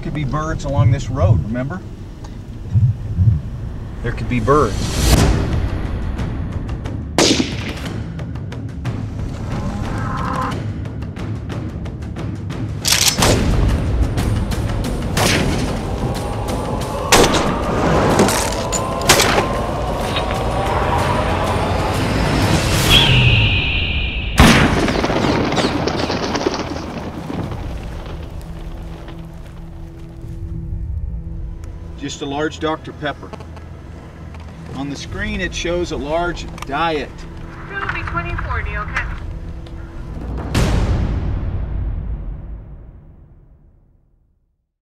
could be birds along this road, remember? There could be birds. Just a large Dr. Pepper. On the screen it shows a large diet. Be 2040, okay?